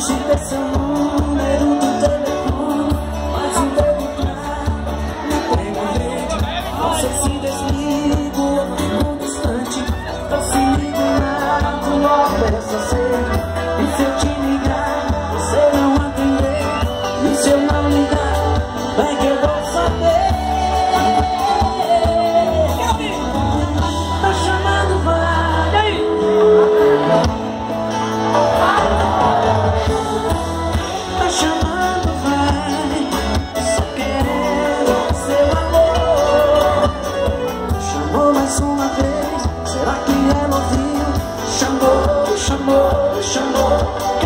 digita seu número do telefone Mas o dedo claro, me pego Você se desliga, eu fico é distante Tô se ligando, logo essa cena. E se eu te mais uma vez Será que é ouviu? Chamou, chamou, chamou